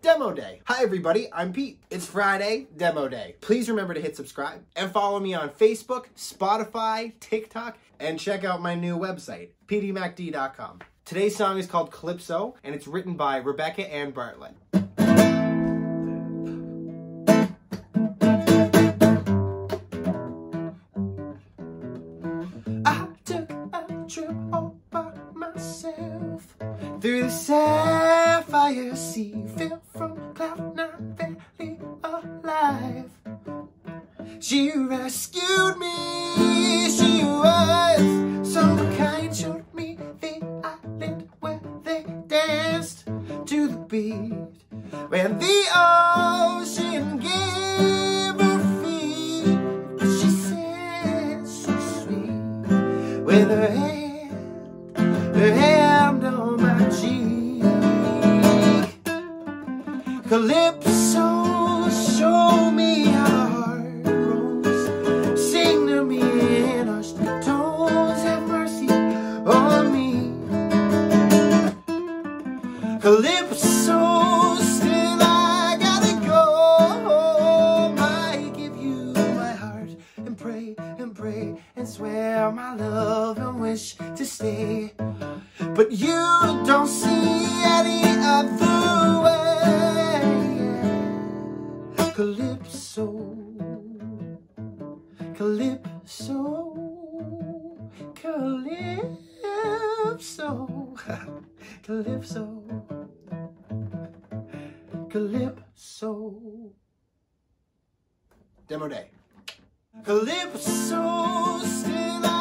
Demo Day. Hi everybody, I'm Pete. It's Friday, Demo Day. Please remember to hit subscribe and follow me on Facebook, Spotify, TikTok, and check out my new website, peteymacd.com. Today's song is called Calypso, and it's written by Rebecca-Anne Bartlett. I took a trip through the sapphire sea, fell from cloud nine, barely alive. She rescued me. She was so kind, showed me the island where they danced to the beat, where the ocean gave her feet. She said so sweet with her Calypso, show me how heart rolls. Sing to me in hushed tones, have mercy on me. Calypso, still I gotta go. I give you my heart and pray and pray and swear my love and wish to stay. But you don't see Calypso, Calypso, Calypso, Calypso. Demo day. Calypso, still I